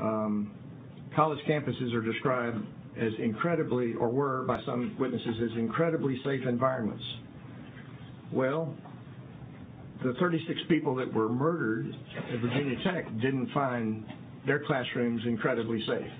um, college campuses are described as incredibly, or were by some witnesses, as incredibly safe environments. Well, the 36 people that were murdered at Virginia Tech didn't find their classrooms incredibly safe.